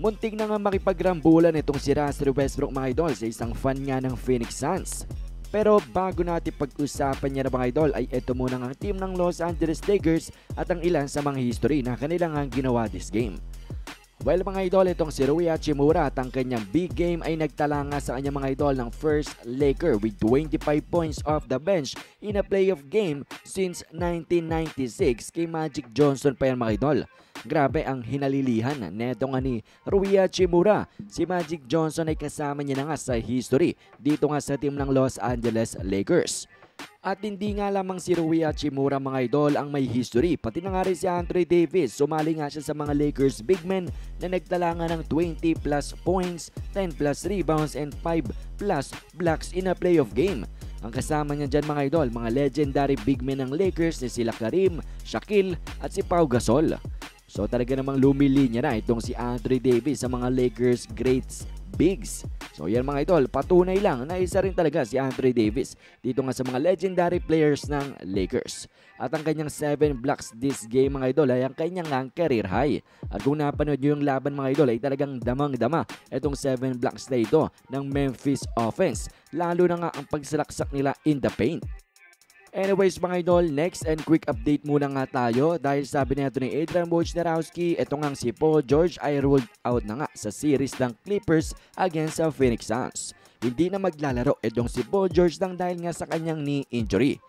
Muntik na nga makipagrambulan itong si Russell Westbrook mga idol sa isang fan nga ng Phoenix Suns. Pero bago natin pag-usapan niya na mga idol ay ito muna ang team ng Los Angeles Lakers at ang ilan sa mga history na kanilang ang ginawa this game. Well mga idol, itong si Rui Hachimura at ang kanyang big game ay nagtala nga sa kanyang mga idol ng first Laker with 25 points off the bench in a playoff game since 1996 kay Magic Johnson pa yan mga idol. Grabe ang hinalilihan neto nga ni Rui Hachimura. Si Magic Johnson ay kasama niya na nga sa history dito nga sa team ng Los Angeles Lakers. At hindi nga lamang si Rui Hachimura mga idol ang may history, pati na nga rin si Andre Davis. Sumali nga siya sa mga Lakers big men na nagtala nga ng 20 plus points, 10 plus rebounds, and 5 plus blocks in a playoff game. Ang kasama niya dyan mga idol, mga legendary big men ng Lakers ni sila Karim, Shaquille at si Pau Gasol. So talaga namang lumilinya na itong si Andre Davis sa mga Lakers greats bigs. So yan mga idol, patunay lang na isa rin talaga si Andre Davis dito nga sa mga legendary players ng Lakers. At ang kanyang 7 blocks this game mga idol ay ang kanyang ang career high. At kung napanood nyo yung laban mga idol ay talagang damang-dama itong 7 blocks na ito ng Memphis offense. Lalo na nga ang pagsalaksak nila in the paint. Anyways mga idol, next and quick update muna nga tayo dahil sabi nito ni Adrian Wojnarowski, ito nga si Paul George ay ruled out na nga sa series ng Clippers against sa Phoenix Suns. Hindi na maglalaro itong si Paul George nang dahil nga sa kanyang knee injury.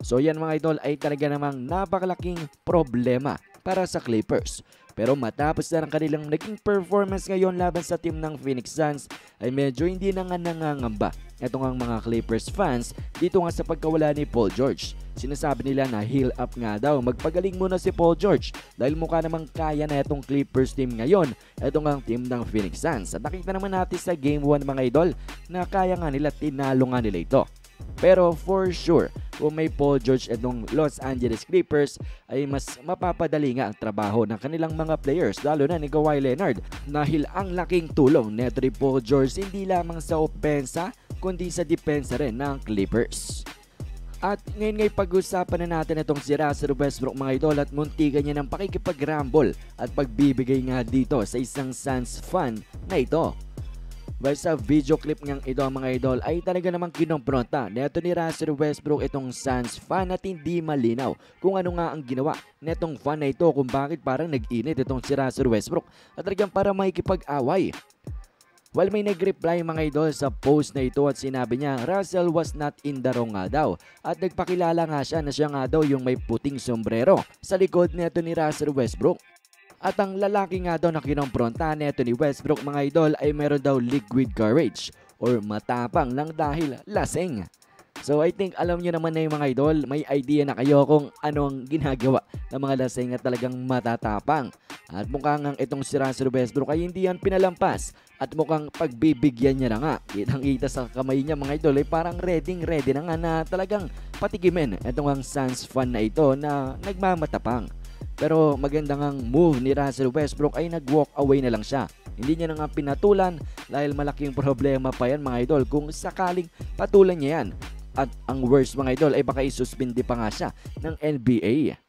So yan mga idol ay talaga namang napakalaking problema para sa Clippers. Pero matapos na ang kanilang naging performance ngayon laban sa team ng Phoenix Suns ay medyo hindi na nga nangangamba ito nga mga Clippers fans dito nga sa pagkawala ni Paul George. Sinasabi nila na heal up nga daw. Magpagaling muna si Paul George dahil mukha namang kaya na itong Clippers team ngayon. Ito nga ang team ng Phoenix Suns. At nakita naman natin sa Game 1 mga idol na kaya nga nila tinalo nga nila ito. Pero for sure, kung may Paul George itong Los Angeles Clippers ay mas mapapadali nga ang trabaho ng kanilang mga players lalo na ni Kawhi Leonard dahil ang laking tulong neto ni Paul George hindi lamang sa opensa kundi sa depensa rin ng Clippers. At ngayon ngay pag-usapan na natin itong si Russell Westbrook mga idol at muntikan niya ng pakikipag-rumble at pagbibigay nga dito sa isang Suns fan na ito. Well, sa video clip ngang ito mga idol ay talaga namang kinompronta neto ni Russell Westbrook itong Suns fan at hindi malinaw kung ano nga ang ginawa netong fan na ito kung bakit parang nag-init itong si Russell Westbrook at talagang para makikipag-away. Well, may nag-reply mga idol sa post na ito at sinabi niya Russell was not in the wrong nga daw at nagpakilala nga siya na siya nga daw yung may puting sombrero sa likod neto ni Russell Westbrook. At ang lalaki nga daw na kinompronta neto ni Westbrook mga idol ay meron daw liquid courage or matapang lang dahil lasing. So I think alam nyo naman na yung mga idol, may idea na kayo kung ano ang ginagawa ng mga lasing at talagang matatapang. At mukhang ang itong si Russell Westbrook ay hindi yan pinalampas at mukhang pagbibigyan niya na nga. Kitang kita sa kamay niya mga idol ay parang ready ready na nga na talagang patikimin itong ang Suns fan na ito na nagmamatapang. Pero magandang ang move ni Russell Westbrook ay nag-walk away na lang siya. Hindi niya na nga pinatulan dahil malaking problema pa yan mga idol kung sakaling patulan niya yan. At ang worst mga idol ay baka isuspindi pa nga siya ng NBA.